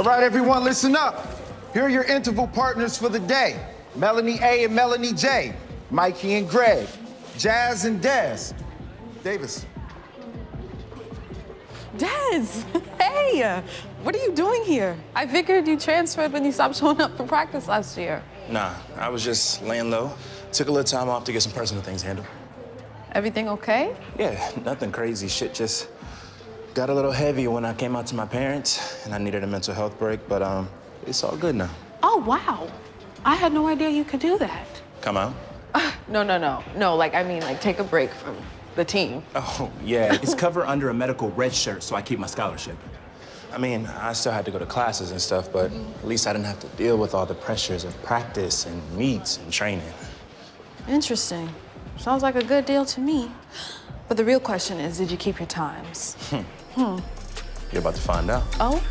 All right, everyone, listen up. Here are your interval partners for the day. Melanie A and Melanie J, Mikey and Greg, Jazz and Des. Davis. Des, hey, what are you doing here? I figured you transferred when you stopped showing up for practice last year. Nah, I was just laying low. Took a little time off to get some personal things handled. Everything okay? Yeah, nothing crazy. Shit just got a little heavy when I came out to my parents, and I needed a mental health break, but um, it's all good now. Oh, wow. I had no idea you could do that. Come out. No, no, no. No, like, I mean, like, take a break from the team. Oh, yeah. It's covered under a medical red shirt, so I keep my scholarship. I mean, I still had to go to classes and stuff, but at least I didn't have to deal with all the pressures of practice and meets and training. Interesting. Sounds like a good deal to me. But the real question is, did you keep your times? Hmm. You're about to find out. Oh?